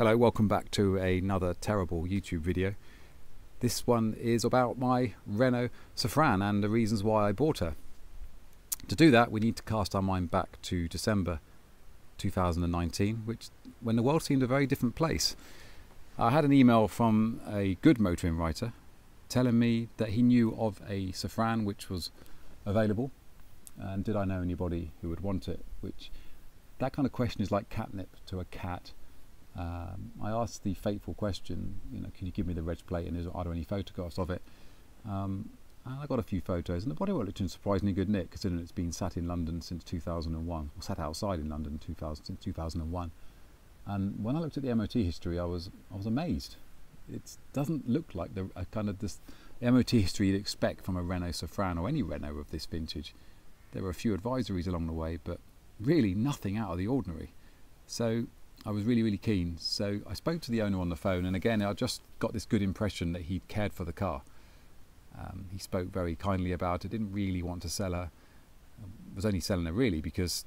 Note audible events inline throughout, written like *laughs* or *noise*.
Hello, welcome back to another terrible YouTube video. This one is about my Renault Safrane and the reasons why I bought her. To do that, we need to cast our mind back to December 2019, which when the world seemed a very different place. I had an email from a good motoring writer telling me that he knew of a Safrane which was available and did I know anybody who would want it, which that kind of question is like catnip to a cat um, I asked the fateful question, you know, can you give me the reg plate and is, are there any photographs of it? Um, and I got a few photos, and the bodywork looked in surprisingly good nick, considering it's been sat in London since 2001, or sat outside in London 2000, since 2001. And when I looked at the MOT history, I was I was amazed. It doesn't look like the kind of this MOT history you'd expect from a Renault Safrane or any Renault of this vintage. There were a few advisories along the way, but really nothing out of the ordinary. So I was really, really keen. So I spoke to the owner on the phone, and again, I just got this good impression that he cared for the car. Um, he spoke very kindly about it, didn't really want to sell her. Um, was only selling her really because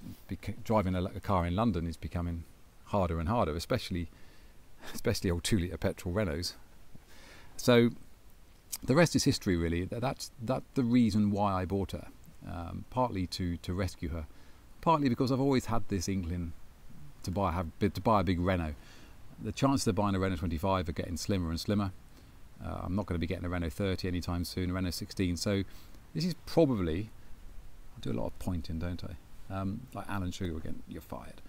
driving a, a, car in London is becoming harder and harder, especially *laughs* especially old two litre petrol Renaults. So the rest is history, really. That's that the reason why I bought her. Um, partly to to rescue her, partly because I've always had this inkling to buy have to buy a big Renault. The chances of buying a Renault 25 are getting slimmer and slimmer. Uh, I'm not going to be getting a Renault 30 anytime soon, a Renault 16. So this is probably I do a lot of pointing, don't I? Um, like Alan Sugar again, you're fired.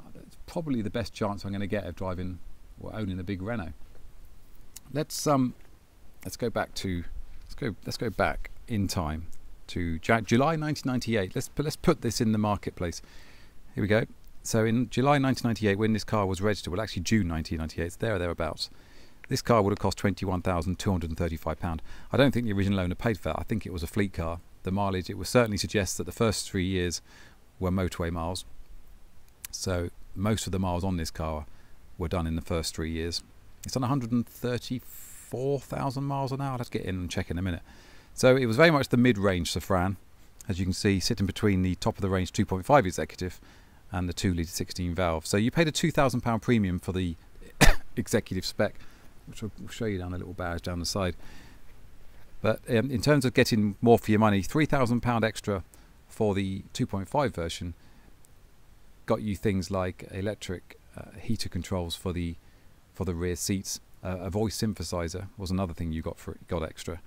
Uh, it's probably the best chance I'm going to get of driving or owning a big Renault. Let's um, let's go back to let's go let's go back in time to July 1998. Let's put, let's put this in the marketplace. Here we go. So in July 1998, when this car was registered, well, actually June 1998, it's there or thereabouts, this car would have cost £21,235. I don't think the original owner paid for that. I think it was a fleet car. The mileage, it would certainly suggest that the first three years were motorway miles. So most of the miles on this car were done in the first three years. It's on 134,000 miles an hour. Let's get in and check in a minute. So it was very much the mid-range Safrane. as you can see, sitting between the top of the range 2.5 executive and the 2 litre 16 valve. So you paid a £2,000 premium for the *coughs* executive spec, which I'll show you down a little badge down the side. But um, in terms of getting more for your money, £3,000 extra for the 2.5 version got you things like electric uh, heater controls for the for the rear seats. Uh, a voice synthesizer was another thing you got for got extra.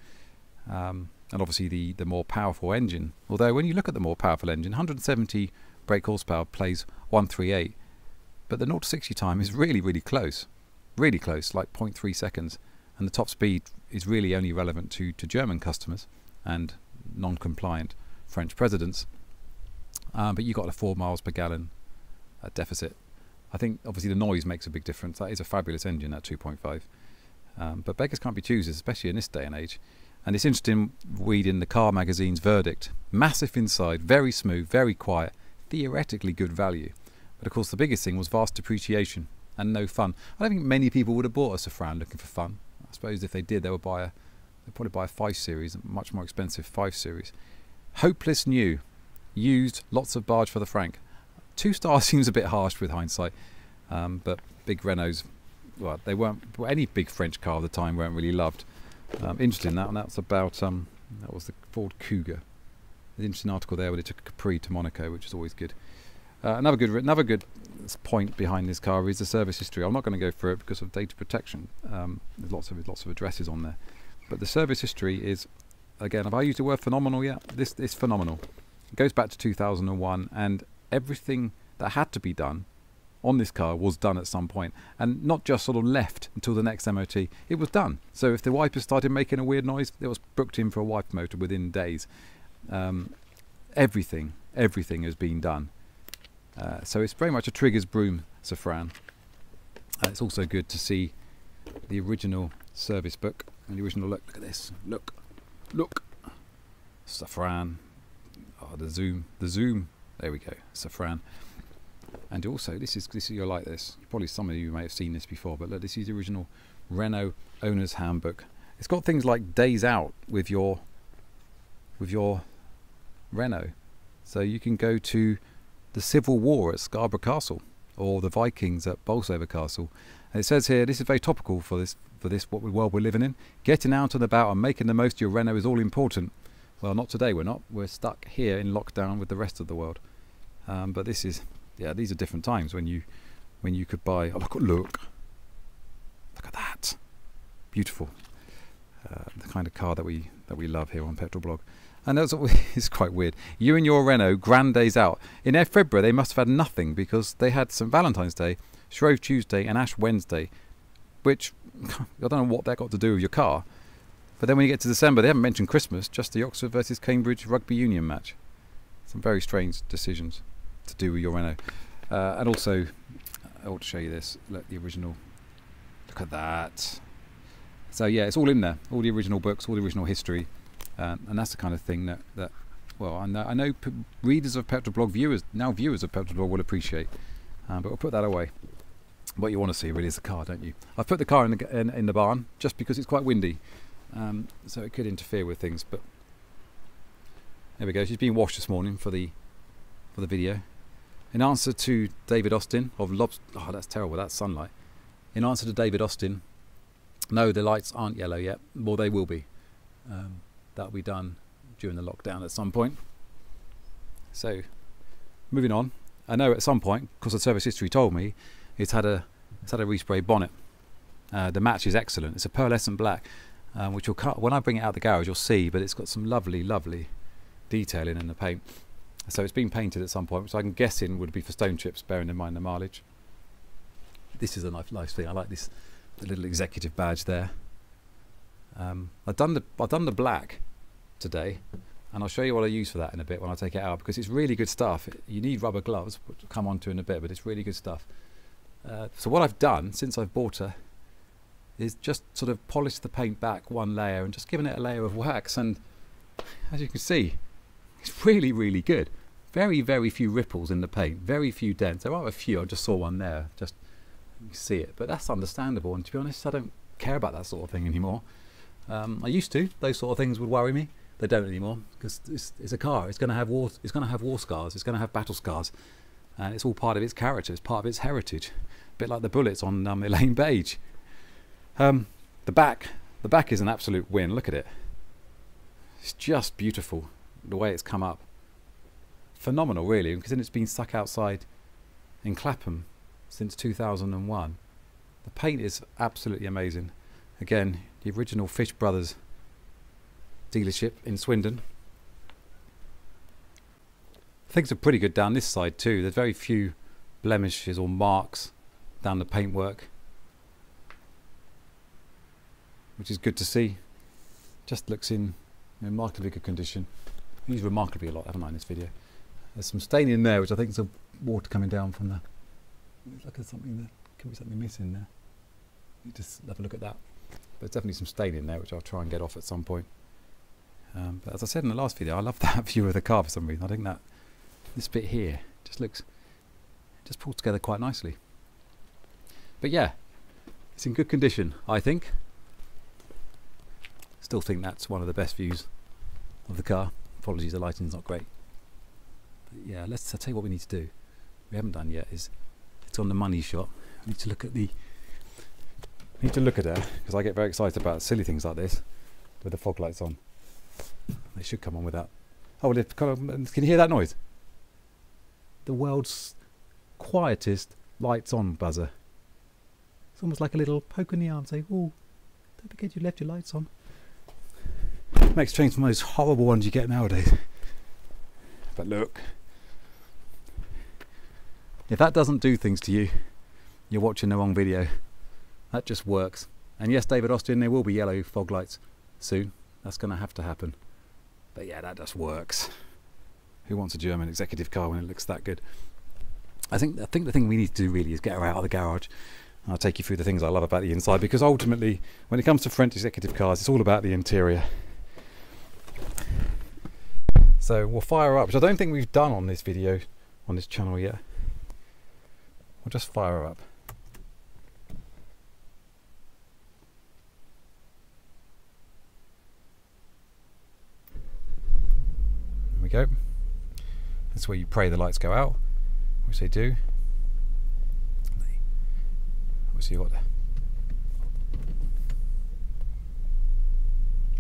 Um, and obviously the, the more powerful engine. Although when you look at the more powerful engine, 170 brake horsepower plays 138, but the 0 to 60 time is really, really close. Really close, like 0.3 seconds. And the top speed is really only relevant to, to German customers and non compliant French presidents. Um, but you got a 4 miles per gallon uh, deficit. I think obviously the noise makes a big difference. That is a fabulous engine at 2.5. Um, but beggars can't be choosers, especially in this day and age. And it's interesting reading the car magazine's verdict. Massive inside, very smooth, very quiet, theoretically good value. But of course, the biggest thing was vast depreciation and no fun. I don't think many people would have bought a Safrane looking for fun. I suppose if they did, they would buy a, they'd probably buy a 5 Series, a much more expensive 5 Series. Hopeless new, used, lots of barge for the franc. Two stars *laughs* seems a bit harsh with hindsight, um, but big Renaults, well, they weren't, any big French car of the time weren't really loved. Um, interesting that, and that's about, um, that was the Ford Kuga. An interesting article there where they took a Capri to Monaco, which is always good. Uh, another good another good point behind this car is the service history. I'm not going to go through it because of data protection. Um, there's lots of lots of addresses on there, but the service history is again. Have I used the word phenomenal yet? This is phenomenal. It goes back to 2001, and everything that had to be done on this car was done at some point, and not just sort of left until the next MOT. It was done. So if the wipers started making a weird noise, it was booked in for a wipe motor within days. Um, everything, everything has been done. Uh, so it's very much a Trigger's Broom Safrane. And it's also good to see the original service book and the original look. Look at this. Look. Look. Safrane. Oh, the zoom. The zoom. There we go. Safrane. And also, this is this you'll like this. Probably some of you may have seen this before, but look, this is the original Renault owner's handbook. It's got things like days out with your with your Renault. So you can go to the Civil War at Scarborough Castle or the Vikings at Bolsover Castle. And it says here, this is very topical for this for this what world we're living in. Getting out and about and making the most of your Renault is all important. Well, not today. We're not. We're stuck here in lockdown with the rest of the world. Um, but this is, yeah, these are different times when you when you could buy. Oh, look! Look! Look at that! Beautiful. Uh, the kind of car that we that we love here on Petrol Blog. And that's *laughs* it's quite weird. You and your Renault, grand days out. In February, they must have had nothing because they had some Valentine's Day, Shrove Tuesday, and Ash Wednesday, which *laughs* I don't know what that got to do with your car. But then when you get to December, they haven't mentioned Christmas, just the Oxford versus Cambridge rugby union match. Some very strange decisions to do with your Renault. Uh, and also, I want to show you this. Look, the original. Look at that. So yeah, it's all in there. All the original books, all the original history, um, and that's the kind of thing that that well, I know, I know readers of Petrol Blog, viewers now viewers of Petrol Blog will appreciate. Um, but we'll put that away. What you want to see really is the car, don't you? I've put the car in the in, in the barn just because it's quite windy, um, so it could interfere with things. But there we go. She's been washed this morning for the for the video. In answer to David Austin of Lobs, oh that's terrible. That's sunlight. In answer to David Austin, no, the lights aren't yellow yet. Well, they will be. Um, that'll be done during the lockdown at some point. So, moving on. I know at some point, because the service history told me, it's had a it's had a respray bonnet. Uh, the match is excellent. It's a pearlescent black, um, which will cut when I bring it out of the garage. You'll see, but it's got some lovely, lovely detailing in the paint. So it's been painted at some point, which I'm guessing would be for stone chips, bearing in mind the mileage. This is a nice, nice thing. I like this the little executive badge there. Um, I've done the I've done the black today, and I'll show you what I use for that in a bit when I take it out because it's really good stuff. You need rubber gloves, which will come on to in a bit, but it's really good stuff. Uh, so what I've done since I've bought her is just sort of polished the paint back one layer and just given it a layer of wax, and as you can see, it's really really good. Very very few ripples in the paint, very few dents. There are a few. I just saw one there, just see it, but that's understandable. And to be honest, I don't care about that sort of thing anymore. Um, I used to; those sort of things would worry me. They don't anymore because it's, it's, a car. It's going to have war. It's going to have war scars. It's going to have battle scars, and it's all part of its character. It's part of its heritage. A bit like the bullets on um, *laughs* Elaine Beige. Um, the back, the back is an absolute win. Look at it. It's just beautiful the way it's come up. Phenomenal, really, because it's been stuck outside in Clapham since 2001. The paint is absolutely amazing. Again, the original Fish Brothers dealership in Swindon. Things are pretty good down this side too. There's very few blemishes or marks down the paintwork, which is good to see. Just looks in remarkably good condition. Use remarkably a lot, haven't I, in this video? There's some stain in there, which I think is water coming down from the. Look at something there. Could be something missing there. You just have a look at that. There's definitely some stain in there, which I'll try and get off at some point. Um, but as I said in the last video, I love that *laughs* view of the car for some reason. I think that this bit here just looks, just pulled together quite nicely. But yeah, it's in good condition, I think. Still think that's one of the best views of the car. Apologies, the lighting's not great. But yeah, let's I'll tell you what we need to do. We haven't done yet is it's on the money shot. We need to look at the need to look at it because I get very excited about silly things like this with the fog lights on. They should come on with that. Oh, well, um, can you hear that noise? The world's quietest lights on buzzer. It's almost like a little poke in the arm saying, Oh, don't forget you left your lights on. Makes trains from those horrible ones you get nowadays. But look, if that doesn't do things to you, you're watching the wrong video. That just works. And yes, David Austin, there will be yellow fog lights soon. That's going to have to happen. But yeah, that just works. Who wants a German executive car when it looks that good? I think I think the thing we need to do really is get her out of the garage. I'll take you through the things I love about the inside because ultimately, when it comes to French executive cars, it's all about the interior. So we'll fire up, which I don't think we've done on this video, on this channel yet. We'll just fire up. There we go. Where you pray the lights go out, which they do. So you got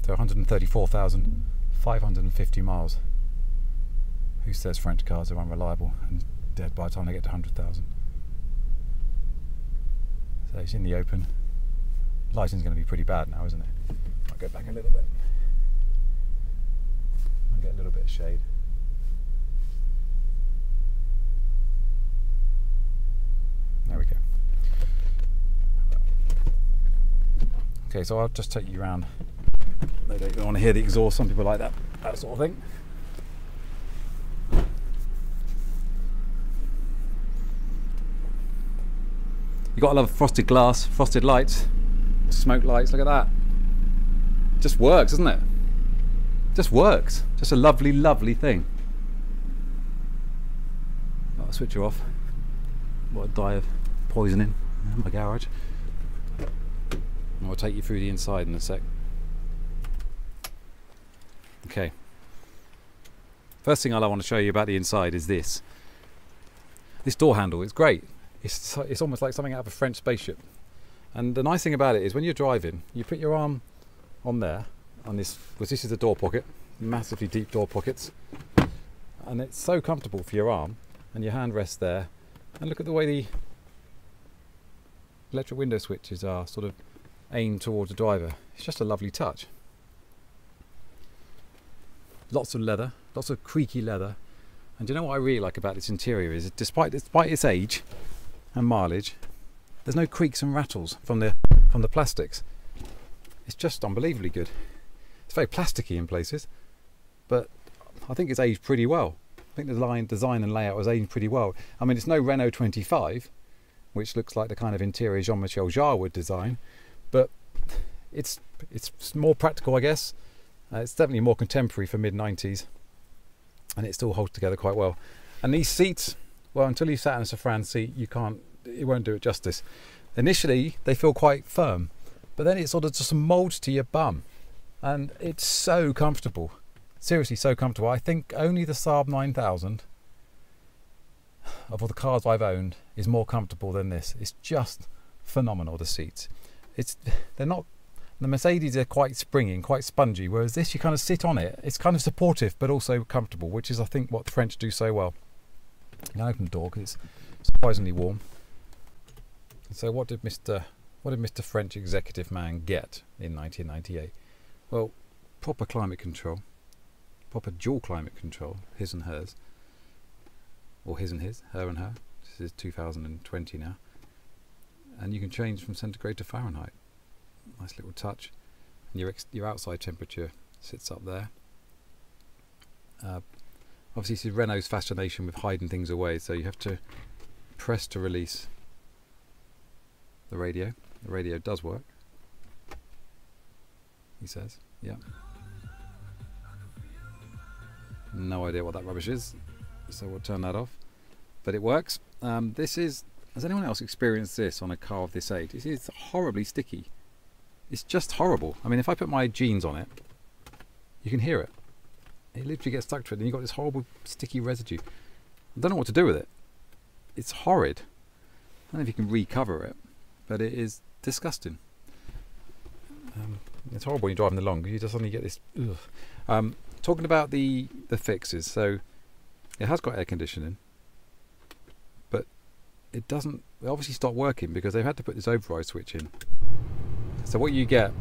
so 134,550 miles. Who says French cars are unreliable and dead by the time they get to 100,000? So it's in the open. Lighting's going to be pretty bad now, isn't it? I'll go back a little bit. I'll get a little bit of shade. There we go. Okay, so I'll just take you around. They don't want to hear the exhaust. Some people like that, that sort of thing. You got to love frosted glass, frosted lights, smoke lights. Look at that. Just works, doesn't it? Just works. Just a lovely, lovely thing. I'll switch you off. What a die of poisoning in my garage. I'll take you through the inside in a sec. Okay. First thing I want to show you about the inside is this. This door handle, it's great. It's, it's almost like something out of a French spaceship. And the nice thing about it is when you're driving, you put your arm on there, on this, because this is a door pocket, massively deep door pockets. And it's so comfortable for your arm, and your hand rests there. And look at the way the electric window switches are sort of aimed towards the driver. It's just a lovely touch. Lots of leather, lots of creaky leather. And you know what I really like about this interior is despite despite its age and mileage, there's no creaks and rattles from the from the plastics. It's just unbelievably good. It's very plasticky in places, but I think it's aged pretty well. I think the line design and layout was aged pretty well. I mean, it's no Renault 25, which looks like the kind of interior Jean-Michel Jarre would design, it's it's more practical, I guess. Uh, it's definitely more contemporary for mid 90s, and it still holds together quite well. And these seats, well, until you sat in a Safrane seat, you can't, it won't do it justice. Initially, they feel quite firm, but then it sort of just molds to your bum, and it's so comfortable. Seriously, so comfortable. I think only the Saab 9000 of all the cars I've owned is more comfortable than this. It's just phenomenal. The seats, it's *laughs* they're not. The Mercedes are quite springy and quite spongy, whereas this you kind of sit on it. It's kind of supportive but also comfortable, which is I think what the French do so well. Now open the door because it's surprisingly warm. So what did Mr. What did Mr. French executive man get in 1998? Well, proper climate control, proper dual climate control, his and hers or his and his, her and her. This is 2020 now. And you can change from centigrade to Fahrenheit. Nice little touch. And your your outside temperature sits up there. Uh, obviously, this is Renault's fascination with hiding things away, so you have to press to release the radio. The radio does work. He says, yeah. No idea what that rubbish is so we'll turn that off. But it works. Um, this is. Has anyone else experienced this on a car of this age? It is horribly sticky. It's just horrible. I mean, if I put my jeans on it, you can hear it. It literally gets stuck to it, and you've got this horrible sticky residue. I don't know what to do with it. It's horrid. I don't know if you can recover it, but it is disgusting. Um, it's horrible when you're driving along. You just suddenly get this. Um, talking about the the fixes, so it has got air conditioning, but it doesn't. It obviously stopped working because they've had to put this override switch in. So what you get,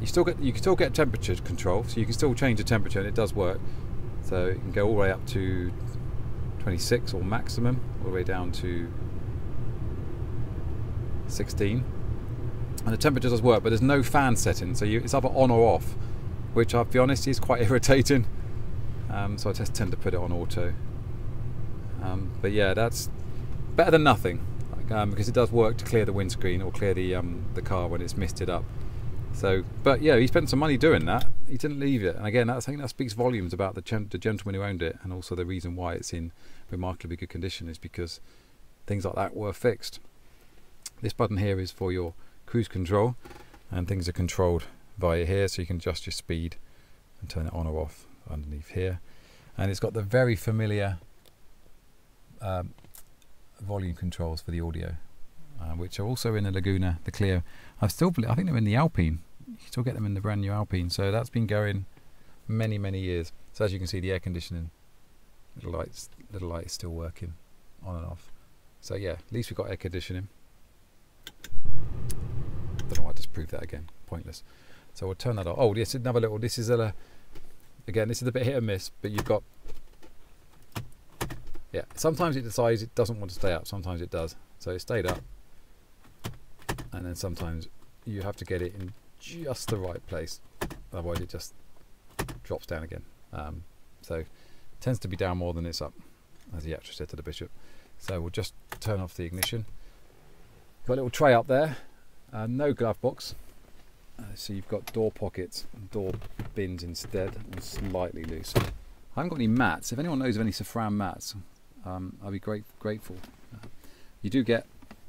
you still get you can still get temperature control, so you can still change the temperature and it does work. So you can go all the way up to 26 or maximum, all the way down to 16. And the temperature does work, but there's no fan setting, so you, it's either on or off, which I'll be honest is quite *laughs* irritating. Um, so I just tend to put it on auto. Um, but yeah, that's better than nothing um, because it does work to clear the windscreen or clear the um, the car when it's misted up. So, but yeah, he spent some money doing that. He didn't leave it, and again, I think that speaks volumes about the, the gentleman who owned it, and also the reason why it's in remarkably good condition is because things like that were fixed. This button here is for your cruise control, and things are controlled via here, so you can adjust your speed and turn it on or off underneath here. And it's got the very familiar um, volume controls for the audio uh, which are also in the Laguna, the Clio. I still, I think they're in the Alpine. You can still get them in the brand new Alpine. So that's been going many, many years. So as you can see, the air conditioning, little lights, little light is still working on and off. So yeah, at least we've got air conditioning. Don't know why I just proved that again. Pointless. So we'll turn that off. Oh, yes, another little. This is a again. This is a bit hit and miss, but you've got yeah. Sometimes it decides it doesn't want to stay up. Sometimes it does. So it stayed up, and then sometimes you have to get it in just the right place. Otherwise, it just drops down again. Um, so it tends to be down more than it's up, as the actress said to the bishop. So we'll just turn off the ignition. Got a little tray up there, uh, no glove box. Uh, so you've got door pockets and door bins instead, and slightly loose. I haven't got any mats. If anyone knows of any Safrane mats, um, I'll be great, grateful. You do get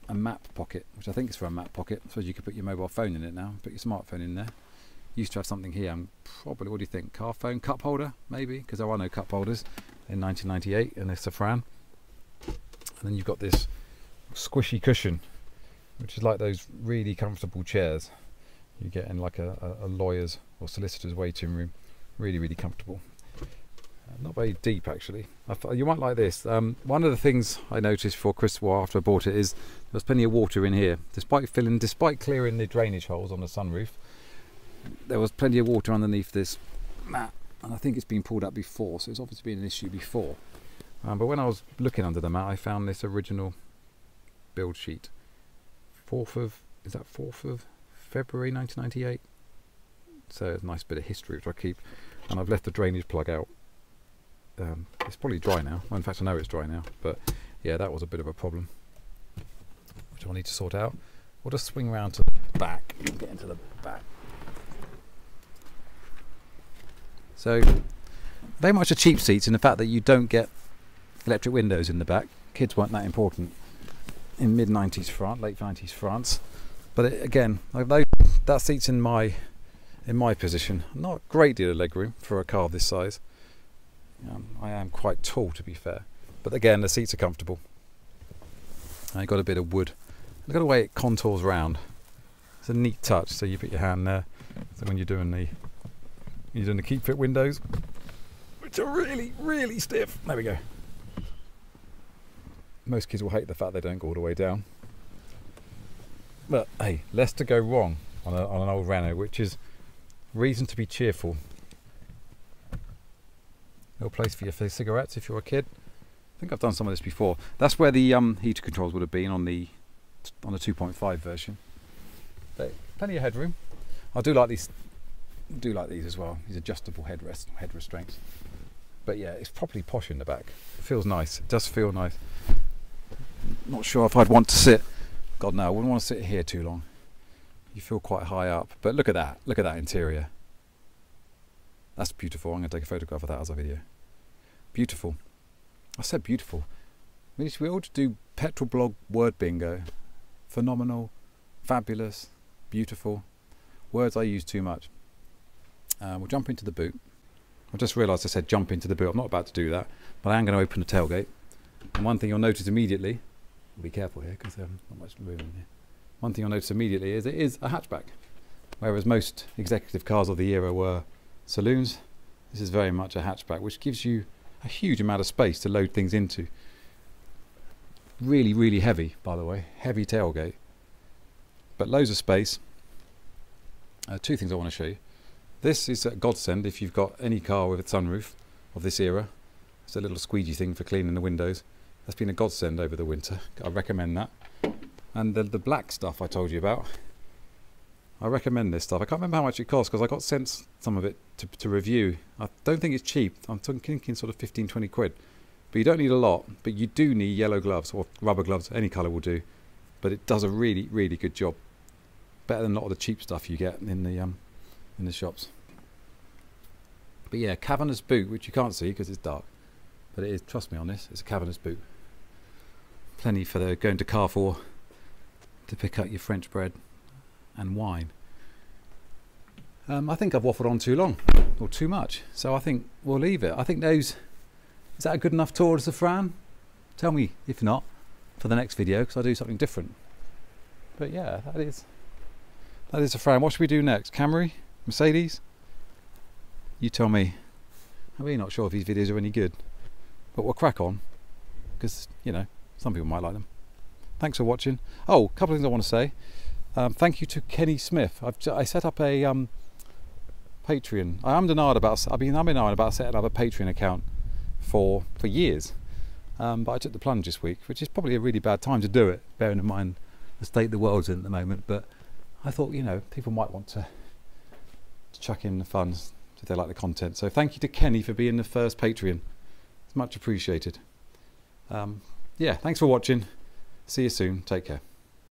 a map pocket, which I think is for a map pocket. I suppose you could put your mobile phone in it now, put your smartphone in there. Used to have something here. I'm probably, what do you think? Car phone cup holder, maybe? Because there are no cup holders in 1998 in a Safrane. And then you've got this squishy cushion, which is like those really comfortable chairs you get in like a, a lawyer's or solicitor's waiting room. Really, really comfortable. Not very deep actually. you might like this. Um, one of the things I noticed for well, after I bought it is there's plenty of water in here. Despite filling, despite clearing the drainage holes on the sunroof, there was plenty of water underneath this mat, and I think it's been pulled up before, so it's obviously been an issue before. Um, but when I was looking under the mat, I found this original build sheet. Fourth of is that fourth of February 1998. So it's a nice bit of history which I keep, and I've left the drainage plug out. Um, it's probably dry now. Well, in fact, I know it's dry now, but yeah, that was a bit of a problem, which I'll need to sort out. We'll just swing around to the back, get into the back. So, very much a cheap seats in the fact that you don't get electric windows in the back. Kids weren't that important in mid 90s France, late 90s France. But it, again, that seats in my in my position. Not a great deal of legroom for a car of this size. Um, I am quite tall, to be fair. But again, the seats are comfortable. I got a bit of wood. Look at the way it contours round. It's a neat touch. So you put your hand there. So when you're doing the you're doing the keep fit windows, which are really, really stiff. There we go. Most kids will hate the fact they don't go all the way down. But hey, less to go wrong on, a, on an old Renault, which is reason to be cheerful. No place for your cigarettes if you're a kid. I think I've done some of this before. That's where the um, heater controls would have been on the on the 2.5 version. But plenty of headroom. I do like these do like these as well. These adjustable headrest head restraints. But yeah, it's properly posh in the back. It feels nice. It does feel nice. Not sure if I'd want to sit. God no, I wouldn't want to sit here too long. You feel quite high up. But look at that. Look at that interior. That's beautiful. I'm going to take a photograph of that as a video. Beautiful. I said beautiful. We, we ought to do petrol blog word bingo. Phenomenal, fabulous, beautiful. Words I use too much. Uh, we'll jump into the boot. I just realised I said jump into the boot. I'm not about to do that, but I am going to open the tailgate. And one thing you'll notice immediately, be careful here because there's not much room here. One thing you'll notice immediately is it is a hatchback. Whereas most executive cars of the era were saloons, this is very much a hatchback, which gives you a huge amount of space to load things into. Really, really heavy, by the way, heavy tailgate, but loads of space. Uh, two things I want to show you. This is a godsend if you've got any car with a sunroof of this era. It's a little squeegee thing for cleaning the windows. That's been a godsend over the winter. I recommend that. And the, the black stuff I told you about, I recommend this stuff. I can't remember how much it costs because I got sent some of it to, to review. I don't think it's cheap. I'm thinking sort of 15, 20 quid. But you don't need a lot. But you do need yellow gloves or rubber gloves. Any colour will do. But it does a really, really good job. Better than a lot of the cheap stuff you get in the um, in the shops. But yeah, cavernous boot, which you can't see because it's dark. But it is, trust me on this, it's a cavernous boot. Plenty for the going to Carrefour to pick up your French bread and wine. Um, I think I've waffled on too long or too much, so I think we'll leave it. I think those is that a good enough tour as a Fran? Tell me if not for the next video because I'll do something different. But yeah, that is that is Safrane. What should we do next? Camry, Mercedes? You tell me. I'm really not sure if these videos are any good, but we'll crack on because you know some people might like them. Thanks for watching. Oh, a couple of things I want to say. Um, thank you to Kenny Smith. I've I set up a um, Patreon. I am denied about. I've been I'm denied about setting up a Patreon account for for years, um, but I took the plunge this week, which is probably a really bad time to do it, bearing in mind the state the world's in at the moment. But I thought you know people might want to, to chuck in the funds if they like the content. So thank you to Kenny for being the first Patreon. It's much appreciated. Um, yeah, thanks for watching. See you soon. Take care.